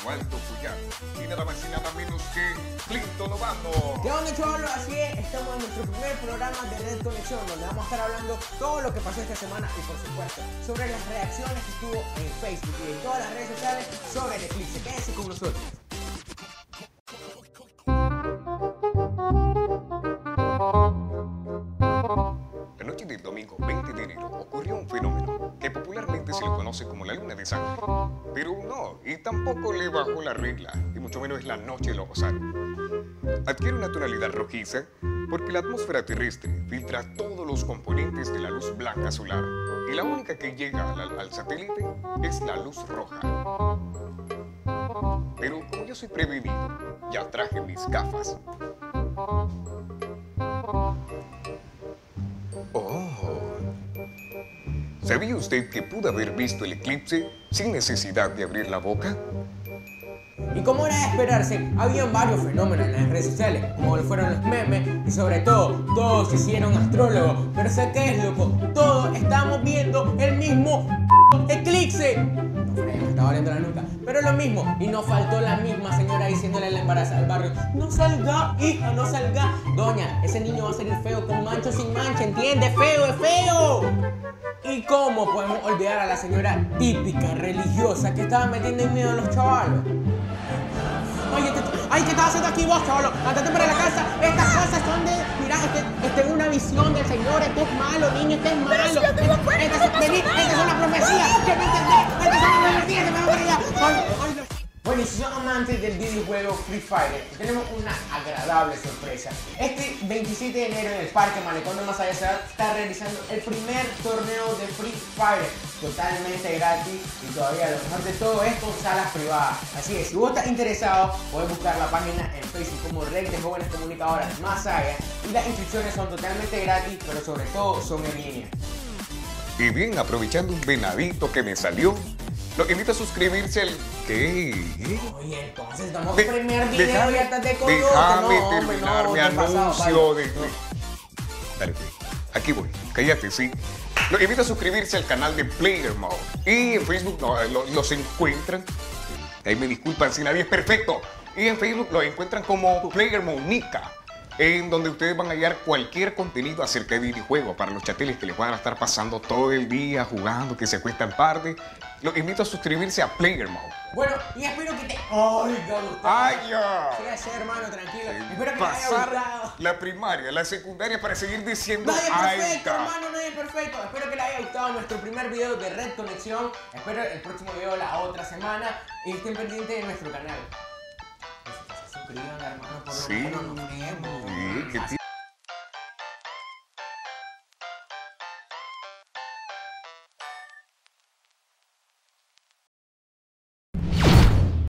Romualdo Puyar y nada más y nada menos que Clinton Obando. ¿Qué onda? Así es, estamos en nuestro primer programa de Red Conexión, donde vamos a estar hablando todo lo que pasó esta semana y, por supuesto, sobre las reacciones que tuvo en Facebook y en todas las redes sociales sobre el eclipse. Quédense con nosotros. La noche del domingo 20 de enero que se le conoce como la luna de sangre. Pero no, y tampoco le bajó la regla, y mucho menos es la noche de los osados. Adquiere una tonalidad rojiza porque la atmósfera terrestre filtra todos los componentes de la luz blanca solar, y la única que llega al, al satélite es la luz roja. Pero como yo soy prevenido, ya traje mis gafas. ¿Sabía usted que pudo haber visto el eclipse sin necesidad de abrir la boca? Y como era de esperarse, habían varios fenómenos en las redes sociales, como fueron los memes y sobre todo, todos se hicieron astrólogos. Pero sé qué es, loco, todos estamos viendo el mismo eclipse. No está doliendo la nuca. Pero lo mismo, y no faltó la misma señora diciéndole a la embarazada del barrio, no salga, hija, no salga. Doña, ese niño va a salir feo, con mancho sin mancha, ¿entiendes? Feo, es feo. ¿Y cómo podemos olvidar a la señora típica religiosa que estaba metiendo en miedo a los chavalos? Ay, este- ay, ¿qué estás haciendo aquí vos, chavalo? Andate para la casa. Estas cosas son de. Mira, este, este es una visión del Señor. Esto es malo, niño, esto es malo. si yo tengo cuerpo, Esta amantes del videojuego Free Fire, tenemos una agradable sorpresa. Este 27 de enero en el Parque Malecón de Masaya se va a estar realizando el primer torneo de Free Fire totalmente gratis y todavía lo mejor de todo es con salas privadas. Así que si vos estás interesado, puedes buscar la página en Facebook como Red de Jóvenes Comunicadoras Masaya y las inscripciones son totalmente gratis, pero sobre todo son en línea. Y bien, aprovechando un venadito que me salió, lo invito a suscribirse al... ¿Qué? Oye, entonces estamos en primer video y estás de colote. déjame no, terminar no, mi anuncio de... No. Dale, pues. Aquí voy. Cállate, sí. Los invito a suscribirse al canal de Player Mode. Y en Facebook lo- los encuentran. Ahí me disculpan si nadie es perfecto. Y en Facebook los encuentran como Player Mode Nica. En donde ustedes van a hallar cualquier contenido acerca de videojuegos para los chateles que les van a estar pasando todo el día jugando, que se acuestan tarde. Los invito a suscribirse a Player Mode. Bueno, y espero que te oiga. ¡Ay, ya! Sí, sí, hermano, tranquilo. Espero que te haya gustado. la primaria, la secundaria para seguir diciendo Nadie es ¡Ay, perfecto, hermano, nadie es perfecto. Espero que les haya gustado nuestro primer video de Red Conexión. Espero el próximo video la otra semana. Y estén pendientes de nuestro canal. Hermano, por lo Sí. menos nos vemos. Sí, Así